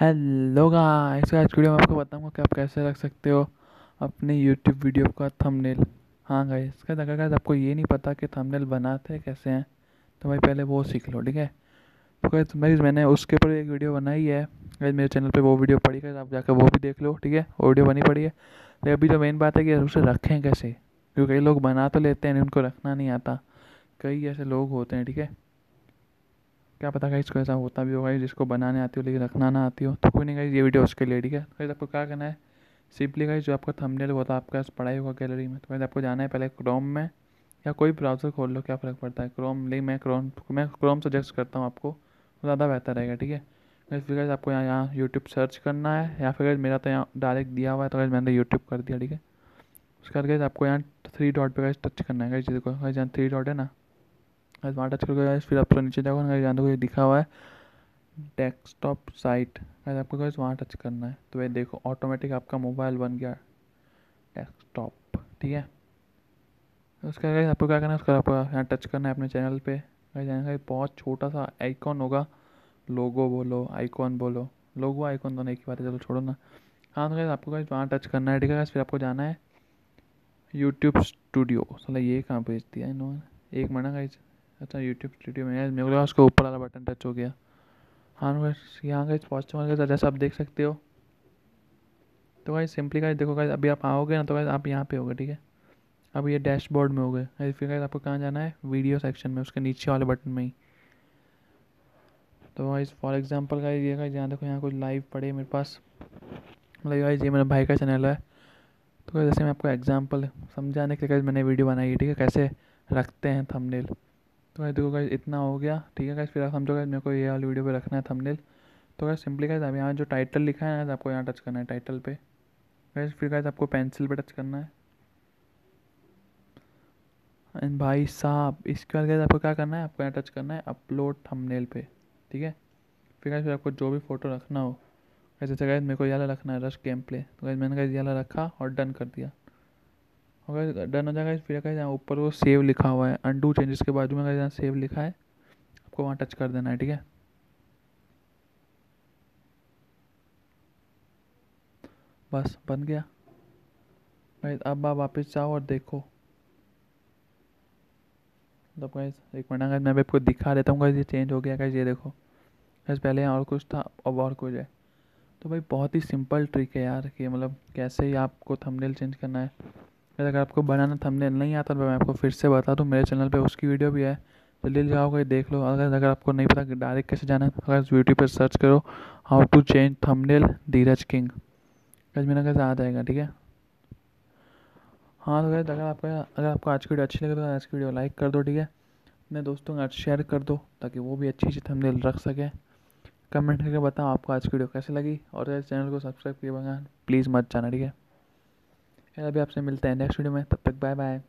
Hello guys आज video में आपको बताऊँगा कि आप कैसे रख सकते हो अपने यूट्यूब वीडियो का थंबनेल हाँ गाइस का अगर गाइस आपको ये नहीं पता कि थंबनेल बनाते कैसे हैं तो भाई पहले वो सीख लो, ठीक है? तो गाइस मैं मैंने उसके ऊपर एक वीडियो बनाई है। गाइस मेरे चैनल पे वो वीडियो पड़ी है, आप जाकर वो भी देख लो, ठीक है? वो वीडियो बनी पड़ी है। लेकिन अभी तो मेन बात है कि उसे रखें कैसे? क्योंकि कई लोग बना तो लेते हैं उनको रखना नहीं आता। कई ऐसे लोग होते हैं, ठीक है? क्या पता गाइस को ऐसा होता भी होगा जिसको बनाने आती हो लेकिन रखना ना आती हो। तो कोई नहीं गाइस ये वीडियो उसके लिए, ठीक है? गाइस आपको क्या करना है? सिंपली गाइस जो आपका थंबनेल होता है, आपका पढ़ाई होगा गैलरी में। तो गाइस आपको जाना है पहले क्रोम में या कोई ब्राउज़र खोल लो, क्या फ़र्क पड़ता है? क्रोम लेकिन मैं क्रोम मैं क्रोम सजेस्ट करता हूँ आपको ज़्यादा बेहतर रहेगा, ठीक है? गाइस फिर गाइस आपको यहाँ यहाँ यूट्यूब सर्च करना है, या फिर मेरा तो यहाँ डायरेक्ट दिया हुआ है तो गाइस मैंने यूट्यूब कर दिया, ठीक है? उसके बाद गाइस आपको यहाँ थ्री डॉट पे गाइस टच करना है गाइस देखो गाइस यहाँ थ्री डॉट है ना? वहाँ टच करके फिर आपको नीचे जाओ यहाँ देखो दिखा हुआ है। डेस्कटॉप साइट आपको गाइस वहाँ टच करना है। तो भाई देखो ऑटोमेटिक आपका मोबाइल बन गया। डेस्कटॉप ठीक है? उसका गाइस आपको क्या करना है? उसका आपको यहाँ टच करना है अपने चैनल पे। यहाँ बहुत छोटा सा आइकॉन होगा। लोगो बोलो आइकॉन बोलो। लोगो आइकॉन दोनों एक ही बात है, चलो छोड़ो ना। हाँ तो गाइस आपको गाइस वहाँ टच करना है, ठीक है फिर आपको जाना है यूट्यूब स्टूडियो चलो ये कहाँ भेज दिया इन्होंने? एक मिनट गाइस अच्छा यूट्यूब स्टूडियो में मेरे को लगा उसका ऊपर वाला बटन टच हो गया। हाँ बस यहाँ गए पॉजिटिव वाले जैसा आप देख सकते हो। तो भाई सिंपली गाइस देखो गाइस अभी आप आओगे ना तो गाइस आप यहाँ पे होगे, ठीक है? अब ये डैशबोर्ड में हो गए। फिर गाइस आपको कहाँ जाना है? वीडियो सेक्शन में, उसके नीचे वाले बटन में ही। तो गाइस फॉर एग्जांपल गाइस ये गाइस यहाँ देखो, यहाँ कुछ लाइव पड़े मेरे पास। मतलब गाइस ये मेरे भाई का चैनल है। तो जैसे मैं आपको एग्जांपल समझाने के लिए मैंने वीडियो बनाई है, ठीक है? कैसे रखते हैं थंबनेल तो गाइस देखो गाइस इतना हो गया। ठीक है गाइस फिर आप समझो गाइस मेरे को ये वाली वीडियो पे रखना है थंबनेल तो गाइस सिंपली गाइस अब यहाँ जो टाइटल लिखा है ना आपको यहाँ टच करना है टाइटल पे। गाइस फिर गाइस आपको पेंसिल पे टच करना है। एंड भाई साहब, इसके बाद गाइस आपको क्या करना है? आपको यहाँ टच करना है अपलोड थंबनेल पे। ठीक है? फिर गाइस फिर आपको जो भी फ़ोटो रखना हो। जैसे गाइस मेरे को ये रखना है रश गेम प्ले तो गाइस मैंने गाइस ये रखा और डन कर दिया। और डन हो जाएगा फिर क्या यहाँ ऊपर वो सेव लिखा हुआ है। अनडू चेंजेस के बाजू में अगर यहाँ सेव लिखा है, आपको वहाँ टच कर देना है, ठीक है? बस, बन गया। भाई, अब आप वापस जाओ और देखो। मतलब गाइस एक मिनट, अगर मैं आपको दिखा देता हूँ ये चेंज हो गया गाइस ये देखो। गाइस पहले और कुछ था, अब और कुछ है। तो भाई, बहुत ही सिंपल ट्रिक है यार, कि मतलब कैसे ही आपको थंबनेल चेंज करना है। अगर आपको बनाना थंबनेल नहीं आता तो मैं आपको फिर से बता दूँ, मेरे चैनल पे उसकी वीडियो भी है। जल्दी जाओगे देख लो। अगर अगर आपको नहीं पता डायरेक्ट कैसे जाना है, अगर यूट्यूब पर सर्च करो how to change thumbnail Dheeraj king. कैसे मेरा कैसे आ जाएगा ठीक है? हाँ तो अगर आपका, अगर आपको आज की वीडियो अच्छी लगे तो आज की वीडियो लाइक कर दो, ठीक है? अपने दोस्तों के साथ शेयर कर दो, ताकि वो भी अच्छी अच्छी थंबनेल रख सके। कमेंट करके बताओ आपको आज की वीडियो कैसे लगी, और चैनल को सब्सक्राइब किए बगैर प्लीज़ मत जाना, ठीक है? अभी आपसे मिलते हैं नेक्स्ट वीडियो में तब तक बाय बाय